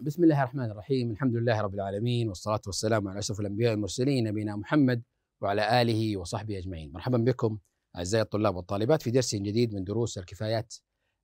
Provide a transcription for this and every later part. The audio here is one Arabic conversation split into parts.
بسم الله الرحمن الرحيم. الحمد لله رب العالمين والصلاة والسلام على أشرف الأنبياء والمرسلين نبينا محمد وعلى آله وصحبه أجمعين. مرحبا بكم أعزائي الطلاب والطالبات في درس جديد من دروس الكفايات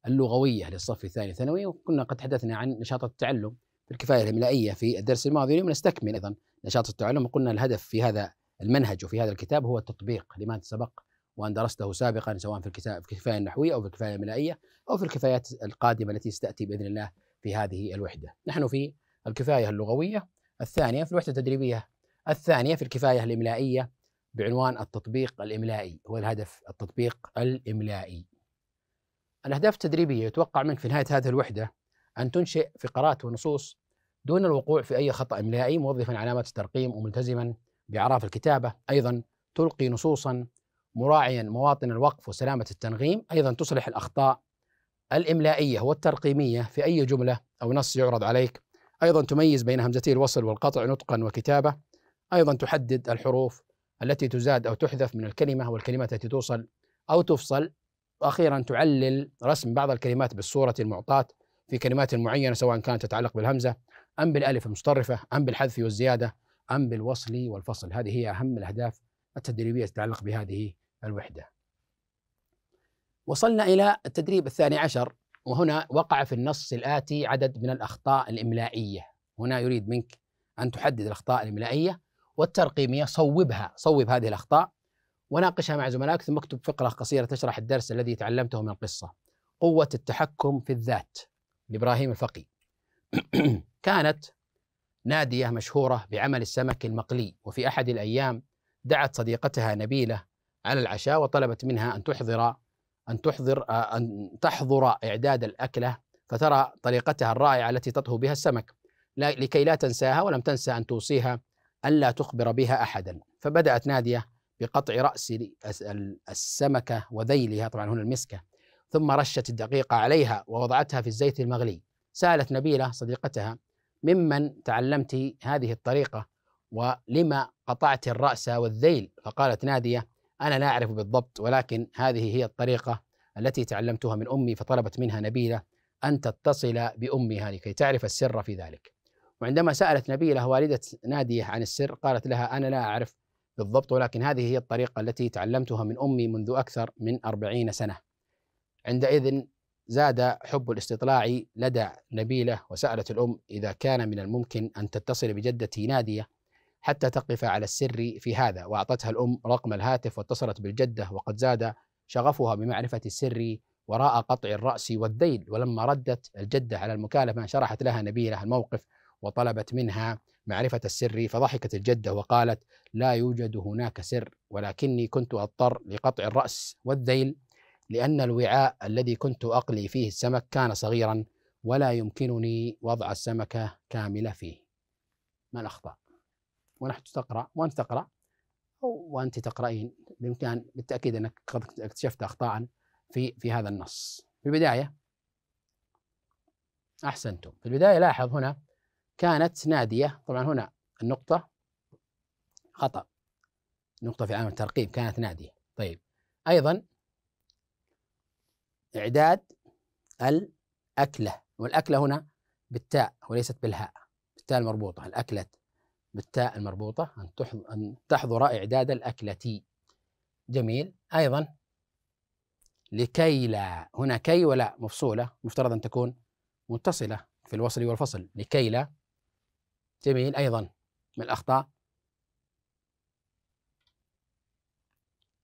اللغوية للصف الثاني ثانوي وكنا قد تحدثنا عن نشاط التعلم في الكفاية الإملائية في الدرس الماضي اليوم نستكمل أيضا نشاط التعلم وقلنا الهدف في هذا المنهج وفي هذا الكتاب هو التطبيق لما سبق وأن درسته سابقا سواء في الكتاب في الكفاية النحوية أو في الكفاية الإملائية أو في الكفايات القادمة التي ستأتي بإذن الله في هذه الوحدة. نحن في الكفاية اللغوية الثانية في الوحدة التدريبية الثانية في الكفاية الإملائية بعنوان التطبيق الإملائي هو الهدف التطبيق الإملائي. الأهداف التدريبية يتوقع منك في نهاية هذه الوحدة أن تنشئ فقرات ونصوص دون الوقوع في أي خطأ إملائي موظفا علامات الترقيم وملتزما بأعراف الكتابة. أيضا تلقي نصوصا مراعيا مواطن الوقف وسلامة التنغيم. أيضا تصلح الأخطاء الإملائية والترقيمية في أي جملة أو نص يعرض عليك. أيضا تميز بين همزتي الوصل والقطع نطقا وكتابة. أيضا تحدد الحروف التي تزاد أو تحذف من الكلمة والكلمات التي توصل أو تفصل. وأخيرا تعلل رسم بعض الكلمات بالصورة المعطاة في كلمات معينة سواء كانت تتعلق بالهمزة أم بالألف المصطرفة أم بالحذف والزيادة أم بالوصل والفصل. هذه هي أهم الأهداف التدريبية تتعلق بهذه الوحدة. وصلنا إلى التدريب الثاني عشر وهنا وقع في النص الآتي عدد من الأخطاء الإملائية. هنا يريد منك أن تحدد الأخطاء الإملائية والترقيمية صوبها صوب هذه الأخطاء وناقشها مع زملائك ثم اكتب فقرة قصيرة تشرح الدرس الذي تعلمته من القصة. قوة التحكم في الذات لإبراهيم الفقي. كانت نادية مشهورة بعمل السمك المقلي وفي أحد الأيام دعت صديقتها نبيلة على العشاء وطلبت منها أن تحضر أن تحضر أن تحضر إعداد الأكلة فترى طريقتها الرائعة التي تطهو بها السمك لكي لا تنساها ولم تنسى أن توصيها ألا تخبر بها أحدا. فبدأت نادية بقطع رأس السمكة وذيلها طبعا هنا المسكة ثم رشت الدقيقة عليها ووضعتها في الزيت المغلي. سألت نبيلة صديقتها ممن تعلمت هذه الطريقة ولما قطعت الرأس والذيل؟ فقالت نادية أنا لا أعرف بالضبط ولكن هذه هي الطريقة التي تعلمتها من أمي فطلبت منها نبيلة أن تتصل بأمها لكي تعرف السر في ذلك. وعندما سألت نبيلة والدة نادية عن السر قالت لها أنا لا أعرف بالضبط ولكن هذه هي الطريقة التي تعلمتها من أمي منذ أكثر من أربعين سنة. عندئذ زاد حب الاستطلاع لدى نبيلة وسألت الأم إذا كان من الممكن أن تتصل بجدتي نادية حتى تقف على السر في هذا. وأعطتها الأم رقم الهاتف واتصلت بالجدة وقد زاد شغفها بمعرفة السر وراء قطع الرأس والذيل. ولما ردت الجدة على المكالمة شرحت لها نبيلة الموقف وطلبت منها معرفة السر. فضحكت الجدة وقالت لا يوجد هناك سر ولكني كنت أضطر لقطع الرأس والذيل لأن الوعاء الذي كنت أقلي فيه السمك كان صغيرا ولا يمكنني وضع السمكة كاملة فيه. ما الأخطاء؟ ونحن تقرأ وأنت تقرأ وأنت تقرأين بإمكان بالتأكيد أنك قد اكتشفت أخطاء في في هذا النص. في البداية أحسنتم. في البداية لاحظ هنا كانت نادية طبعا هنا النقطة خطأ. نقطة في عامل الترقيم كانت نادية. طيب أيضا إعداد الأكلة والأكلة هنا بالتاء وليست بالهاء بالتاء المربوطة الأكلة بالتاء المربوطة أن تحضر إعداد الأكلة. جميل. أيضا لكي لا هنا كي ولا مفصولة مفترض أن تكون متصلة في الوصل والفصل. لكي لا. جميل. أيضا من الأخطاء.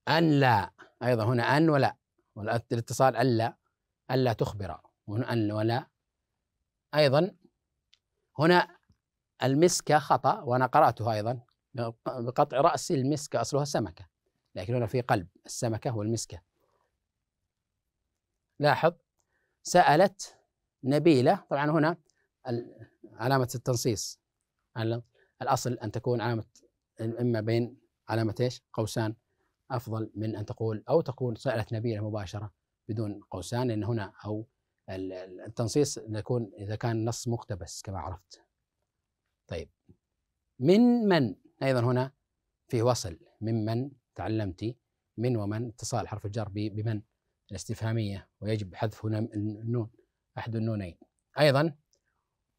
أن لا. أيضا هنا أن ولا. والاتصال ألا ألا تخبر. هنا أن ولا. أيضا هنا المسكة خطأ وأنا قرأته أيضا. بقطع رأس المسكة أصلها سمكة لكن هنا في قلب السمكة والمسكة. لاحظ سألت نبيلة طبعا هنا علامة التنصيص. الأصل أن تكون علامة إما بين علامة إيش؟ قوسان. أفضل من أن تقول أو تكون سألت نبيلة مباشرة بدون قوسان لأن هنا أو التنصيص يكون إذا كان نص مقتبس كما عرفت. طيب. من من؟ أيضا هنا فيه وصل. ممن تعلمت. من ومن؟ اتصال. حرف الجر بمن؟ الاستفهامية. ويجب حذف هنا النون. أحد النونين. أيضا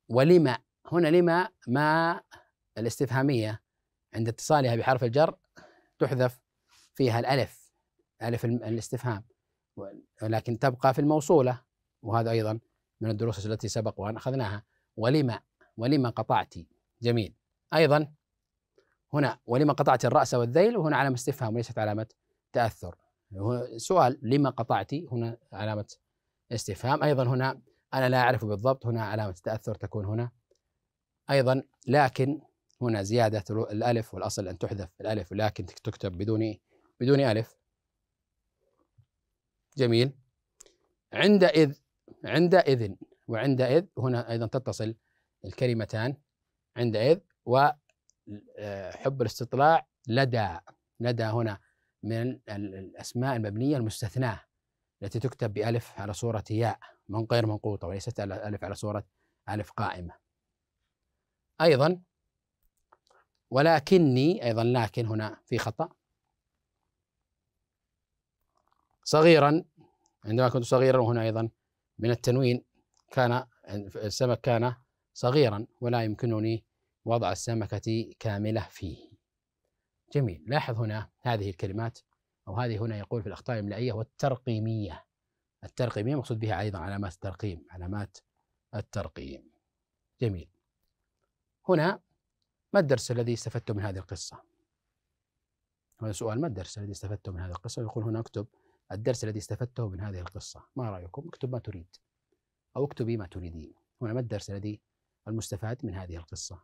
ولما؟ هنا لما؟ ما؟ الاستفهامية. عند اتصالها بحرف الجر تحذف فيها الألف. ألف الاستفهام. ولكن تبقى في الموصولة. وهذا أيضا من الدروس التي سبق وأن أخذناها. ولما؟ ولما قطعت؟ جميل. أيضا هنا ولما قطعت الرأس والذيل وهنا علامة استفهام وليست علامة تأثر. سؤال لما قطعت؟ هنا علامة استفهام. أيضا هنا أنا لا أعرف بالضبط هنا علامة التأثر تكون هنا. أيضا لكن هنا زيادة الألف والأصل أن تحذف الألف ولكن تكتب بدون بدون ألف. جميل. عندئذ عندئذ وعندئذ هنا أيضا تتصل الكلمتان. عندئذ وحب آه، الاستطلاع لدى لدى هنا من الأسماء المبنية المستثناة التي تكتب بألف على صورة ياء من غير منقوطة وليست ألف على صورة ألف قائمة. أيضا ولكني أيضا لكن هنا في خطأ. صغيرا عندما كنت صغيرا وهنا أيضا من التنوين كان السمك كان صغيرا ولا يمكنني وضع السمكة كاملة فيه. جميل. لاحظ هنا هذه الكلمات أو هذه هنا يقول في الأخطاء الإملائية والترقيمية. الترقيمية مقصود بها أيضا علامات الترقيم علامات الترقيم. جميل. هنا ما الدرس الذي استفدته من هذه القصة؟ هذا سؤال ما الدرس الذي استفدته من هذه القصة؟ يقول هنا اكتب الدرس الذي استفدته من هذه القصة. ما رأيكم؟ اكتب ما تريد أو اكتبي ما تريدين. هنا ما الدرس الذي المستفاد من هذه القصة؟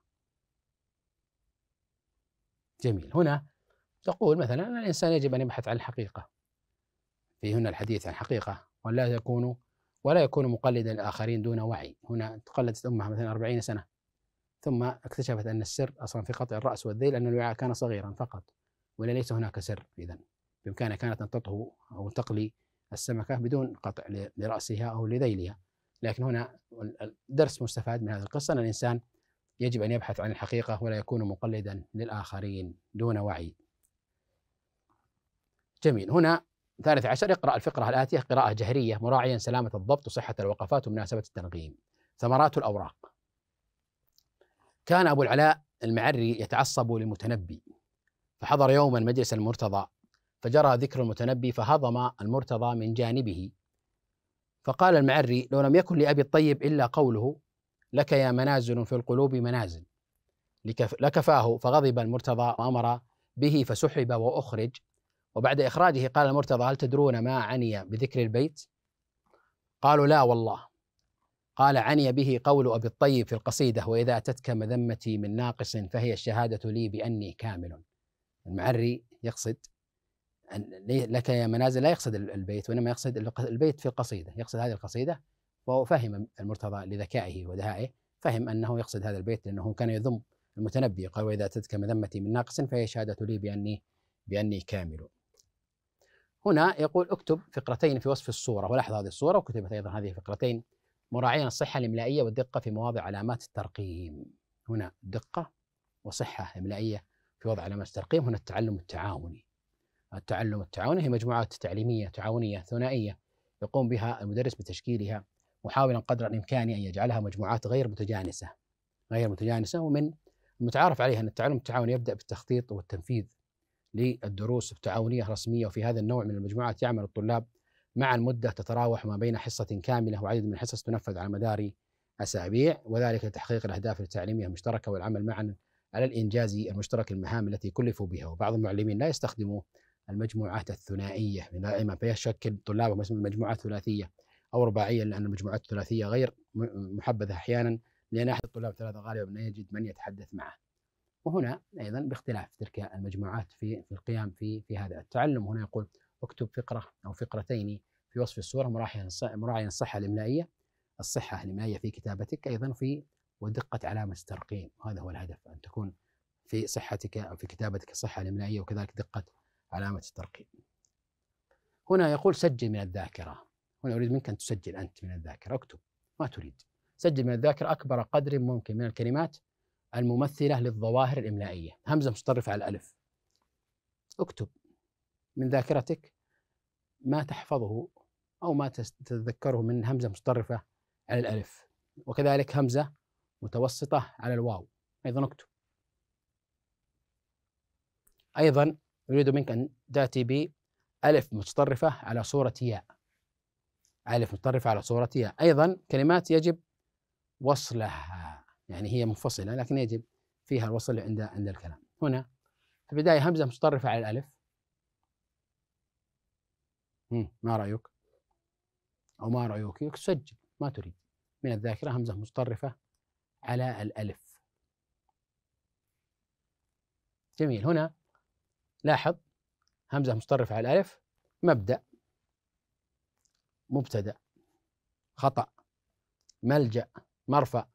جميل. هنا تقول مثلا أن الإنسان يجب أن يبحث عن الحقيقة. في هنا الحديث عن حقيقة ولا يكون ولا يكون مقلدا للآخرين دون وعي. هنا تقلدت أمها مثلا أربعين سنة ثم اكتشفت أن السر أصلا في قطع الرأس والذيل أن الوعاء كان صغيرا فقط ولا ليس هناك سر إذا. بإمكانها كانت أن تطهو أو تقلي السمكة بدون قطع لرأسها أو لذيلها. لكن هنا درس مستفاد من هذه القصة أن الإنسان يجب أن يبحث عن الحقيقة ولا يكون مقلدا للآخرين دون وعي. جميل. هنا ثالث عشر اقرأ الفقرة الآتية قراءة جهرية مراعيا سلامة الضبط وصحة الوقفات ومناسبة التنغيم ثمرات الأوراق. كان أبو العلاء المعري يتعصب للمتنبي فحضر يوما مجلس المرتضى فجرى ذكر المتنبي فهضم المرتضى من جانبه. فقال المعري لو لم يكن لأبي الطيب إلا قوله لك يا منازل في القلوب منازل لكفاه فغضب المرتضى وأمر به فسحب وأخرج. وبعد إخراجه قال المرتضى هل تدرون ما عني بذكر البيت؟ قالوا لا والله. قال عني به قول أبي الطيب في القصيدة وإذا أتتك مذمتي من ناقص فهي الشهادة لي بأني كامل. المعري يقصد لك يا منازل لا يقصد البيت وإنما يقصد البيت في القصيدة يقصد هذه القصيدة وهو فهم المرتضى لذكائه ودهائه فهم أنه يقصد هذا البيت لأنه كان يذم المتنبي قال وإذا أتتك مذمتي من ناقص فهي شهادة لي بأني بأني كامل. هنا يقول اكتب فقرتين في وصف الصورة ولاحظ هذه الصورة وكتبت أيضا هذه الفقرتين مراعيا الصحة الإملائية والدقة في مواضع علامات الترقيم. هنا دقة وصحة إملائية في وضع علامات الترقيم هنا التعلم التعاوني. التعلم التعاوني هي مجموعات تعليمية تعاونية ثنائية يقوم بها المدرس بتشكيلها محاولا قدر الإمكان أن يجعلها مجموعات غير متجانسة غير متجانسة ومن المتعارف عليه أن التعلم التعاوني يبدأ بالتخطيط والتنفيذ للدروس التعاونية الرسمية وفي هذا النوع من المجموعات يعمل الطلاب مع المدة تتراوح ما بين حصة كاملة وعدد من الحصص تنفذ على مدار أسابيع وذلك لتحقيق الأهداف التعليمية المشتركة والعمل معا على الإنجاز المشترك المهام التي كلفوا بها. وبعض المعلمين لا يستخدموا المجموعات الثنائية دائما فيشكل طلابهم مجموعات ثلاثية أو رباعية لأن المجموعات الثلاثية غير محبذة أحيانا لأن أحد الطلاب ثلاثة غالبا لا يجد من يتحدث معه. وهنا أيضا باختلاف تلك المجموعات في في القيام في في هذا التعلم. هنا يقول اكتب فقرة أو فقرتين في وصف الصورة مراعيا الصحة الإملائية الصحة الإملائية في كتابتك أيضا في ودقة علامة الترقيم. هذا هو الهدف أن تكون في صحتك أو في كتابتك الصحة الإملائية وكذلك دقة علامة الترقيم هنا يقول سجل من الذاكرة. هنا أريد منك أن تسجل أنت من الذاكرة. اكتب. ما تريد. سجل من الذاكرة أكبر قدر ممكن من الكلمات الممثلة للظواهر الإملائية. همزة متطرفة على الألف. اكتب. من ذاكرتك ما تحفظه أو ما تتذكره من همزة متطرفة على الألف. وكذلك همزة متوسطة على الواو. أيضا اكتب. أيضا يريد منك أن تأتي بألف متطرفة على صورة ياء. ألف متطرفة على صورة ياء. أيضا كلمات يجب وصلها يعني هي منفصلة لكن يجب فيها الوصل عند عند الكلام. هنا في البداية همزة متطرفة على الألف. ما رأيك؟ أو ما رأيك؟ تسجل ما تريد. من الذاكرة همزة متطرفة على الألف. جميل. هنا لاحظ همزة متطرفة على الألف مبدأ مبتدأ خطأ ملجأ مرفأ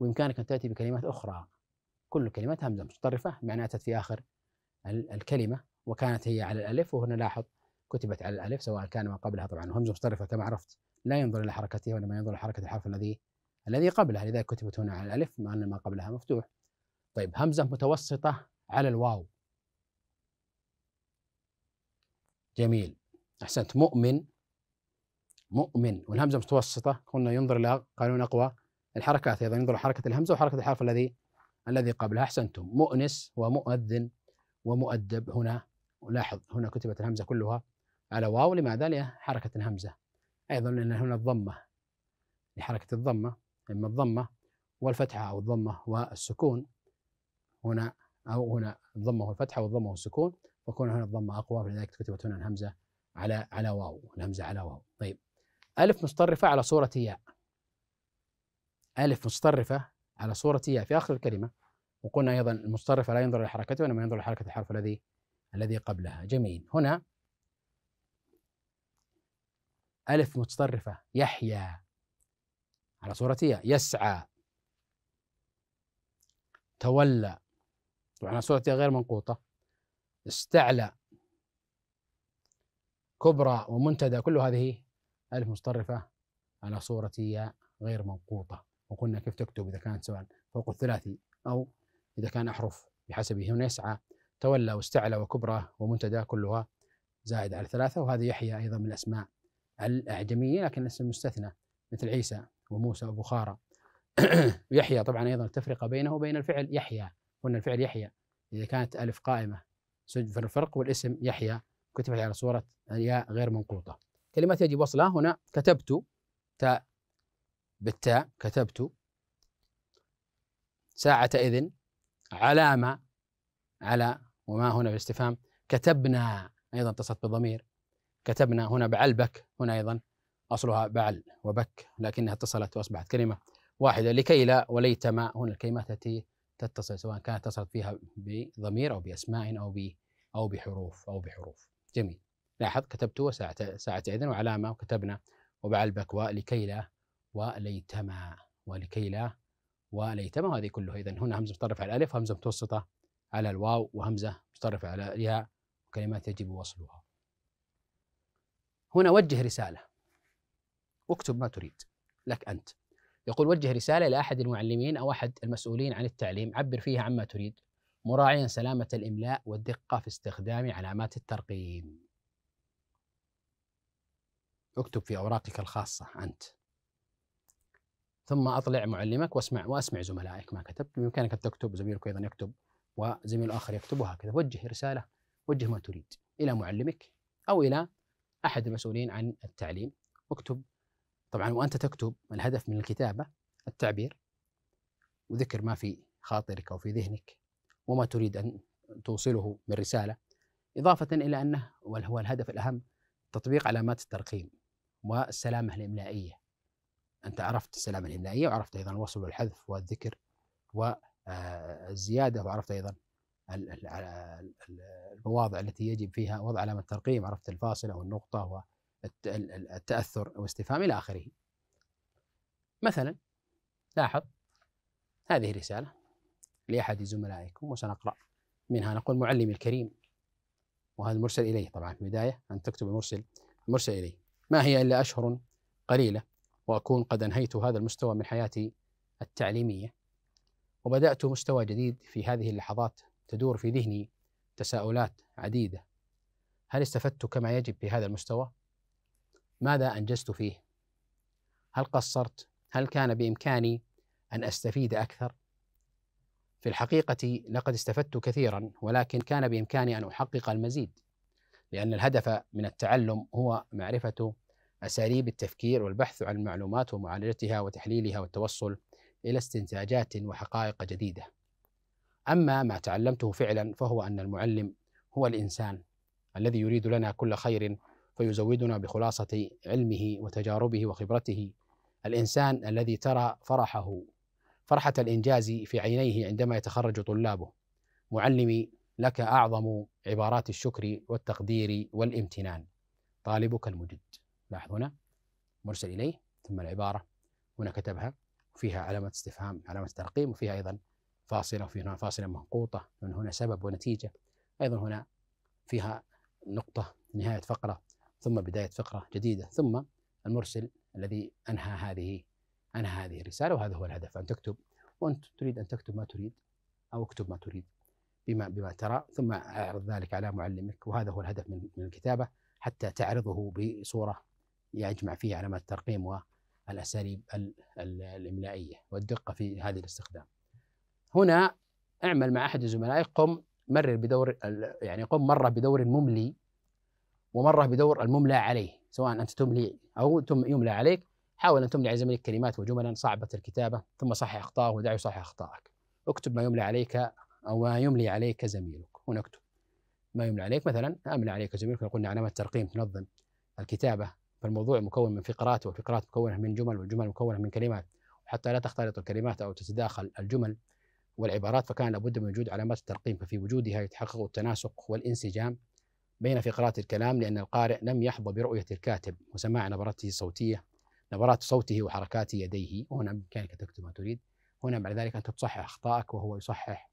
وإمكانك أن تأتي بكلمات أخرى. كل كلمات همزة متطرفة معناها أتت في آخر الكلمة وكانت هي على الألف وهنا لاحظ كتبت على الألف سواء كان ما قبلها. طبعا همزة متطرفة كما عرفت لا ينظر إلى حركتها وإنما ينظر إلى حركة الحرف الذي الذي قبلها لذلك كتبت هنا على الألف مع أن ما قبلها مفتوح. طيب همزة متوسطة على الواو. جميل. أحسنت. مؤمن مؤمن والهمزة متوسطة. قلنا ينظر إلى قانون أقوى الحركات أيضا. ينظر حركة الهمزة وحركة الحرف الذي الذي قبلها. أحسنتم. مؤنس ومؤذن ومؤدب. هنا لاحظ. هنا كتبت الهمزة كلها على واو. لماذا؟ لحركة الهمزة. أيضا لأن هنا الضمة لحركة الضمة إما الضمة والفتحة أو الضمة والسكون. هنا أو هنا الضمة والفتحة والضمة والسكون. وكون هنا الضمة أقوى فلذلك كتبت هنا الهمزة على على واو الهمزة على واو. طيب ألف مصطرفة على صورة ياء. ألف مصطرفة على صورة ياء في آخر الكلمة. وقلنا أيضا المصطرفة لا ينظر لحركته وإنما ينظر لحركة الحرف الذي الذي قبلها. جميل. هنا ألف متطرفة يحيى على صورة ياء. يسعى. تولى. طبعا صورة غير منقوطة. استعلى كبرى ومنتدى كل هذه ألف مصطرفة على صورة ياء غير منقوطة. وقلنا كيف تكتب إذا كانت سواء فوق الثلاثي أو إذا كان أحرف بحسبه هنا يسعى. تولى واستعلى وكبرى ومنتدى كلها زائد على ثلاثة. وهذا يحيى أيضا من الأسماء الأعجمية لكن اسم مستثنى مثل عيسى وموسى وبخارى. يحيى طبعا أيضا التفرقة بينه وبين الفعل يحيى. قلنا الفعل يحيى إذا كانت ألف قائمة في الفرق والاسم يحيى كتبت على صورة الياء غير منقوطة. كلمات يجب وصلها هنا كتبت تاء بالتاء كتبت ساعة إذن علامة على وما هنا في الاستفهام كتبنا أيضا اتصلت بالضمير كتبنا هنا بعلبك هنا أيضا أصلها بعل وبك لكنها اتصلت وأصبحت كلمة واحدة لكي لا وليتما هنا الكلمات التي تتصل سواء كانت اتصلت فيها بضمير أو بأسماء أو ب أو بحروف أو بحروف. جميل. لاحظ كتبت وساعة ساعة إذن وعلامة وكتبنا وبعلبك ولكي لا وليتما ولكي لا وليتما. وهذه كلها إذا هنا همزة متطرفة على الألف همزة متوسطة على الواو وهمزة متطرفة على الياء وكلمات يجب وصلها. هنا وجه رسالة. واكتب ما تريد. لك أنت. يقول وجه رسالة إلى أحد المعلمين أو أحد المسؤولين عن التعليم عبر فيها عما تريد. مراعيا سلامة الإملاء والدقة في استخدام علامات الترقيم. اكتب في أوراقك الخاصة أنت. ثم أطلع معلمك واسمع وأسمع زملائك. ما كتبت بإمكانك أن تكتب. زميلك أيضا يكتب وزميل آخر يكتب وهكذا. وجه رسالة وجه ما تريد. إلى معلمك أو إلى أحد المسؤولين عن التعليم. اكتب طبعا وأنت تكتب الهدف من الكتابة التعبير وذكر ما في خاطرك أو في ذهنك وما تريد أن توصله من رسالة إضافة إلى أنه وهو الهدف الأهم تطبيق علامات الترقيم والسلامة الإملائية. أنت عرفت السلامة الإملائية وعرفت أيضا الوصل والحذف والذكر والزيادة وعرفت أيضا المواضع التي يجب فيها وضع علامة ترقيم عرفت الفاصلة والنقطة والتأثر واستفهام إلى آخره. مثلا لاحظ هذه رسالة لأحد زملائكم وسنقرأ منها. نقول معلمي الكريم. وهذا المرسل إليه. طبعا في البداية أن تكتب المرسل المرسل إليه. ما هي إلا أشهر قليلة وأكون قد أنهيت هذا المستوى من حياتي التعليمية وبدأت مستوى جديد في هذه اللحظات تدور في ذهني تساؤلات عديدة. هل استفدت كما يجب في هذا المستوى؟ ماذا أنجزت فيه؟ هل قصرت؟ هل كان بإمكاني أن أستفيد أكثر في الحقيقة لقد استفدت كثيرا ولكن كان بإمكاني أن أحقق المزيد لأن الهدف من التعلم هو معرفة أساليب التفكير والبحث عن المعلومات ومعالجتها وتحليلها والتوصل إلى استنتاجات وحقائق جديدة أما ما تعلمته فعلا فهو أن المعلم هو الإنسان الذي يريد لنا كل خير فيزودنا بخلاصة علمه وتجاربه وخبرته. الإنسان الذي ترى فرحه فرحة الإنجاز في عينيه عندما يتخرج طلابه. معلمي لك أعظم عبارات الشكر والتقدير والامتنان. طالبك المجد. لاحظ هنا. مرسل إليه. ثم العبارة. هنا كتبها. وفيها علامة استفهام علامة ترقيم وفيها أيضا فاصلة وفي هنا فاصلة منقوطة من هنا سبب ونتيجة. أيضا هنا فيها نقطة نهاية فقرة. ثم بداية فقرة جديدة ثم المرسل الذي أنهى هذه أنهى هذه الرسالة وهذا هو الهدف أن تكتب. وأنت تريد أن تكتب ما تريد أو اكتب ما تريد بما بما ترى. ثم أعرض ذلك على معلمك وهذا هو الهدف من من الكتابة حتى تعرضه بصورة يجمع فيها علامات الترقيم والأساليب الإملائية والدقة في هذه الاستخدام. هنا اعمل مع أحد زملائك قم مرر بدور يعني قم مرة بدور مملي ومرة بدور المملى عليه سواء أنت تملي أو يملى عليك حاول أن تملي على زميلك كلمات وجملا صعبة الكتابة ثم صحح أخطاءه ودعه يصحح أخطائك. اكتب ما يملى عليك أو ما يملي عليك زميلك. هنا اكتب. ما يملى عليك مثلا أملى عليك زميلك قلنا علامة ترقيم تنظم الكتابة. فالموضوع مكون من فقرات والفقرات مكونة من جمل والجمل مكونة من كلمات. وحتى لا تختلط الكلمات أو تتداخل الجمل والعبارات فكان لابد من وجود علامات الترقيم ففي وجودها يتحقق التناسق والانسجام. بين فقرات الكلام لأن القارئ لم يحظى برؤية الكاتب وسماع نبرته الصوتية نبرات صوته وحركات يديه. وهنا بإمكانك تكتب ما تريد. هنا بعد ذلك أنت تصحح أخطائك وهو يصحح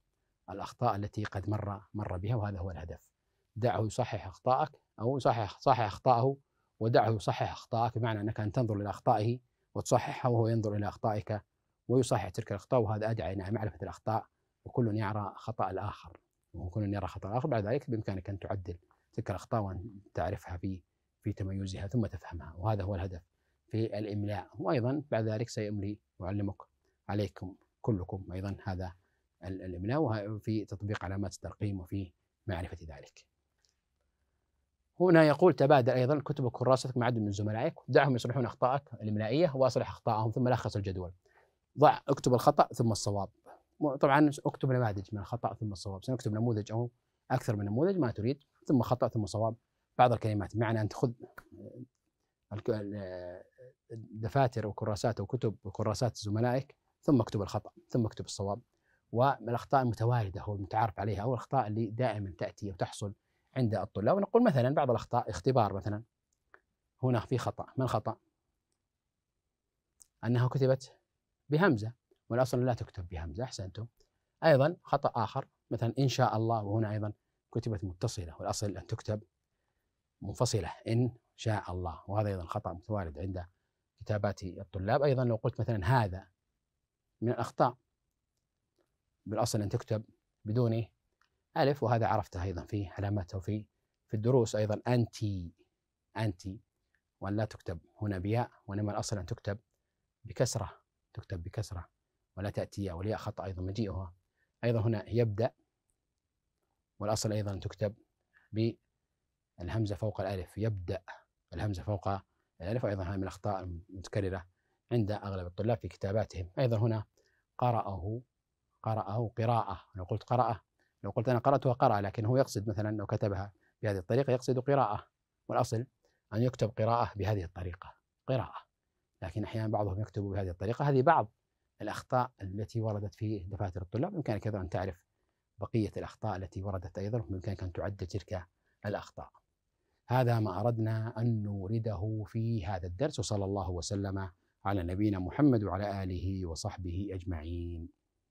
الأخطاء التي قد مر مر بها وهذا هو الهدف. دعه يصحح أخطائك أو يصحح صحح أخطائه ودعه يصحح أخطائك بمعنى أنك أن تنظر إلى أخطائه وتصححها وهو ينظر إلى أخطائك ويصحح تلك الأخطاء وهذا أدعى إلى معرفة الأخطاء وكل يرى خطأ الآخر وكل يرى خطأ الآخر. بعد ذلك بإمكانك أن تعدل تلك الأخطاء وأن تعرفها في في تميزها ثم تفهمها وهذا هو الهدف في الإملاء. وأيضا بعد ذلك سيملي معلمك عليكم كلكم أيضا هذا الإملاء وفي تطبيق علامات الترقيم وفي معرفة ذلك. هنا يقول تبادل أيضا كتب كراستك مع عدد من زملائك. دعهم يصلحون أخطائك الإملائية وأصلح أخطائهم ثم لخص الجدول. ضع اكتب الخطأ ثم الصواب. طبعا اكتب نماذج من الخطأ ثم الصواب. سنكتب نموذج أو أكثر من نموذج ما تريد. ثم خطا ثم صواب. بعض الكلمات بمعنى أن تاخذ دفاتر وكراسات أو كتب وكراسات زملائك ثم اكتب الخطأ ثم اكتب الصواب. والأخطاء المتوارده أو المتعارف عليها أو الأخطاء اللي دائما تأتي وتحصل عند الطلاب. ونقول مثلا بعض الأخطاء اختبار مثلا. هنا في خطأ. ما الخطأ؟ أنها كتبت بهمزة والأصل لا تكتب بهمزة أحسنتم. أيضا خطأ آخر مثلا إن شاء الله وهنا أيضا كتبت متصلة والأصل أن تكتب منفصلة إن شاء الله. وهذا أيضا خطأ متوارد عند كتابات الطلاب. أيضا لو قلت مثلا هذا من الأخطاء بالأصل أن تكتب بدون ألف وهذا عرفته أيضا في علامته في في الدروس. أيضا انتي انتي وأن لا تكتب هنا بياء وإنما الأصل أن تكتب بكسرة تكتب بكسرة ولا ياء والياء خطأ أيضا مجيئها. أيضا هنا يبدأ والأصل أيضا أن تكتب بالهمزة فوق الألف يبدأ الهمزة فوق الألف وأيضا هذه من الأخطاء المتكررة عند أغلب الطلاب في كتاباتهم. أيضا هنا قرأه قرأه قراءة. لو قلت قرأه لو قلت أنا قرأتها قرأ لكن هو يقصد مثلا لو كتبها بهذه الطريقة يقصد قراءة. والأصل أن يكتب قراءة بهذه الطريقة قراءة. لكن أحيانا بعضهم يكتب بهذه الطريقة. هذه بعض الأخطاء التي وردت في دفاتر الطلاب. بإمكانك أيضا أن تعرف بقية الأخطاء التي وردت أيضا بإمكانك أن تعدل تلك الأخطاء. هذا ما أردنا أن نورده في هذا الدرس وصلى الله وسلم على نبينا محمد وعلى آله وصحبه أجمعين.